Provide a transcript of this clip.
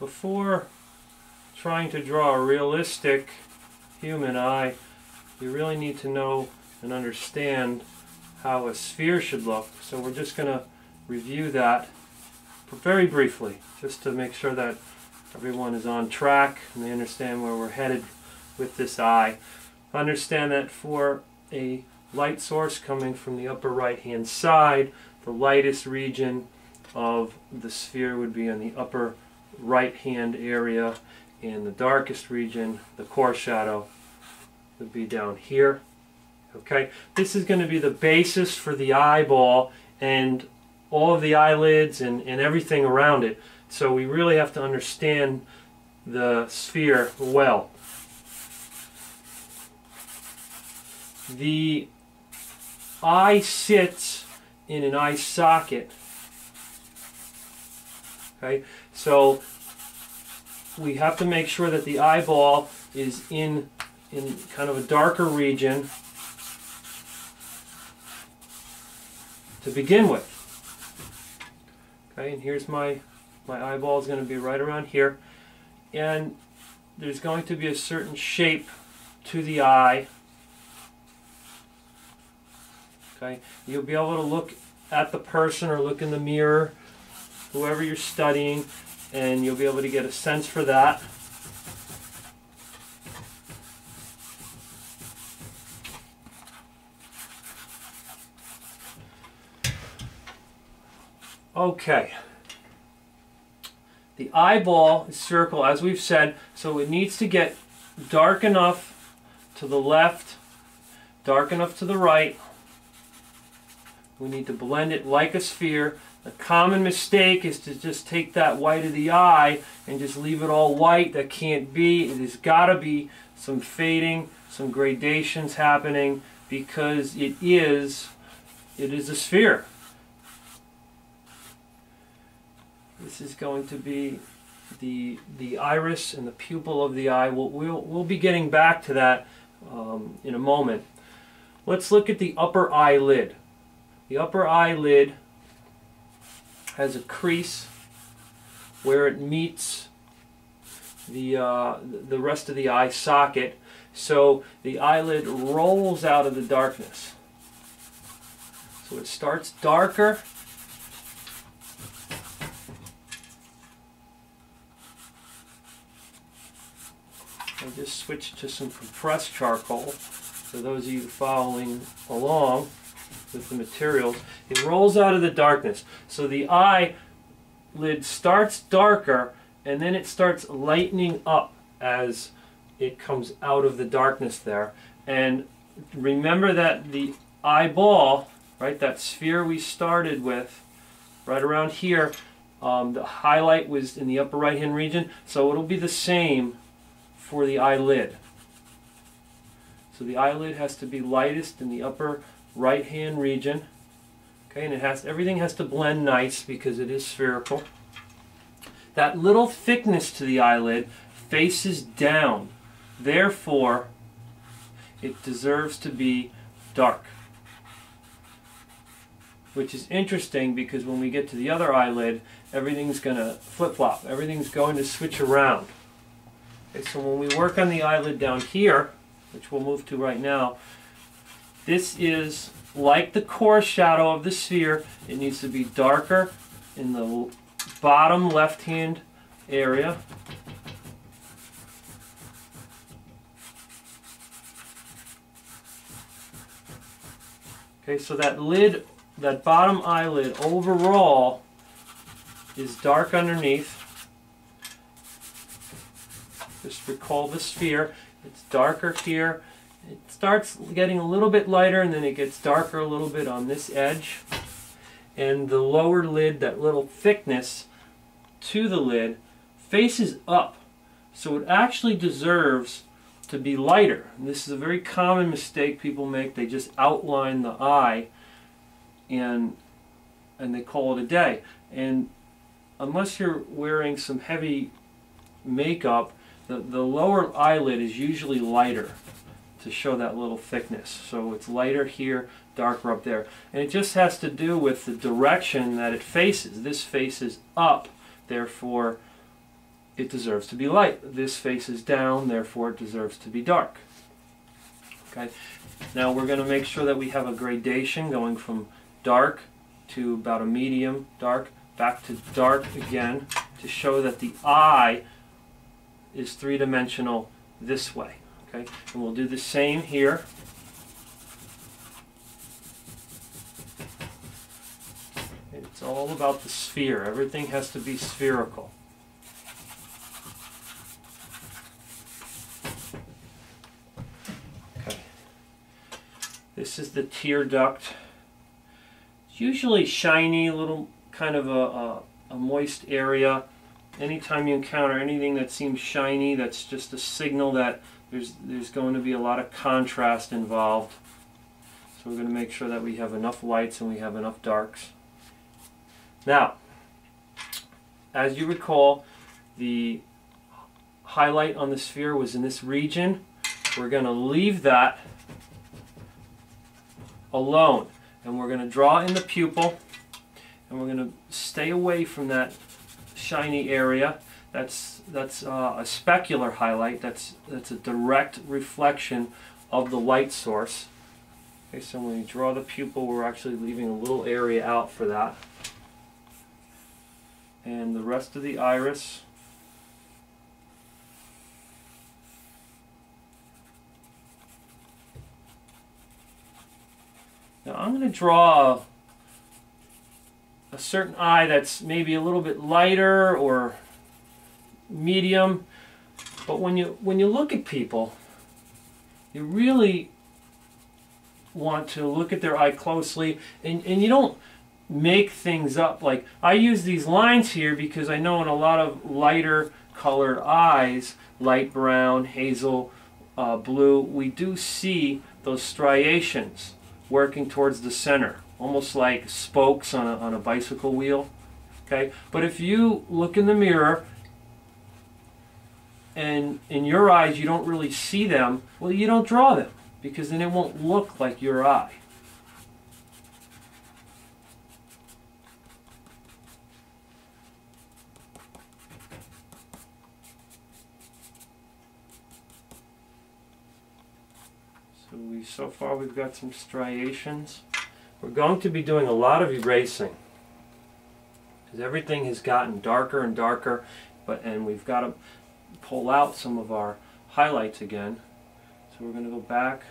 before trying to draw a realistic human eye, you really need to know and understand how a sphere should look. So we're just going to review that very briefly, just to make sure that everyone is on track and they understand where we're headed with this eye. Understand that for a light source coming from the upper right hand side, the lightest region of the sphere would be on the upper right hand area and the darkest region, the core shadow, would be down here. Okay, this is going to be the basis for the eyeball and all of the eyelids and, and everything around it. So we really have to understand the sphere well. The eye sits in an eye socket. Okay, so we have to make sure that the eyeball is in in kind of a darker region to begin with. Okay, and here's my, my eyeball is going to be right around here. And there's going to be a certain shape to the eye. Okay, you'll be able to look at the person or look in the mirror, whoever you're studying, and you'll be able to get a sense for that. Okay. The eyeball is spherical, as we've said, so it needs to get dark enough to the left, dark enough to the right. We need to blend it like a sphere. The common mistake is to just take that white of the eye and just leave it all white. That can't be. It has got to be some fading, some gradations happening because it is, it is a sphere. This is going to be the the iris and the pupil of the eye. We'll, we'll, we'll be getting back to that um, in a moment. Let's look at the upper eyelid. The upper eyelid has a crease where it meets the, uh, the rest of the eye socket. So the eyelid rolls out of the darkness. So it starts darker I just switched to some compressed charcoal for those of you following along with the materials. It rolls out of the darkness. So the eye lid starts darker and then it starts lightening up as it comes out of the darkness there. And remember that the eyeball, right, that sphere we started with, right around here, um, the highlight was in the upper right hand region, so it'll be the same for the eyelid. So the eyelid has to be lightest in the upper right hand region. Okay, and it has everything has to blend nice because it is spherical. That little thickness to the eyelid faces down. Therefore, it deserves to be dark. Which is interesting because when we get to the other eyelid, everything's going to flip-flop. Everything's going to switch around. Okay, so when we work on the eyelid down here, which we'll move to right now, this is like the core shadow of the sphere. It needs to be darker in the bottom left-hand area. Okay, so that lid, that bottom eyelid overall is dark underneath. Just recall the sphere. It's darker here. It starts getting a little bit lighter and then it gets darker a little bit on this edge. And the lower lid, that little thickness to the lid, faces up. So it actually deserves to be lighter. And this is a very common mistake people make. They just outline the eye and and they call it a day. And unless you're wearing some heavy makeup, the, the lower eyelid is usually lighter to show that little thickness. So it's lighter here, darker up there. And it just has to do with the direction that it faces. This faces up, therefore it deserves to be light. This faces down, therefore it deserves to be dark. Okay. Now we're going to make sure that we have a gradation going from dark to about a medium dark, back to dark again to show that the eye is three-dimensional this way. Okay, and we'll do the same here. It's all about the sphere. Everything has to be spherical. Okay. This is the tear duct. It's usually shiny, little kind of a, a, a moist area. Anytime you encounter anything that seems shiny, that's just a signal that there's, there's going to be a lot of contrast involved. So we're going to make sure that we have enough lights and we have enough darks. Now, as you recall, the highlight on the sphere was in this region. We're going to leave that alone. And we're going to draw in the pupil. And we're going to stay away from that shiny area. That's, that's uh, a specular highlight. That's, that's a direct reflection of the light source. Okay, so when we draw the pupil, we're actually leaving a little area out for that. And the rest of the iris, Now I'm going to draw a certain eye that's maybe a little bit lighter or medium. But when you when you look at people, you really want to look at their eye closely and, and you don't make things up like I use these lines here because I know in a lot of lighter colored eyes light brown hazel uh, blue we do see those striations working towards the center almost like spokes on a, on a bicycle wheel. Okay, but if you look in the mirror and in your eyes you don't really see them, well, you don't draw them because then it won't look like your eye. So we so far we've got some striations. We're going to be doing a lot of erasing because everything has gotten darker and darker but and we've got to pull out some of our highlights again. So we're going to go back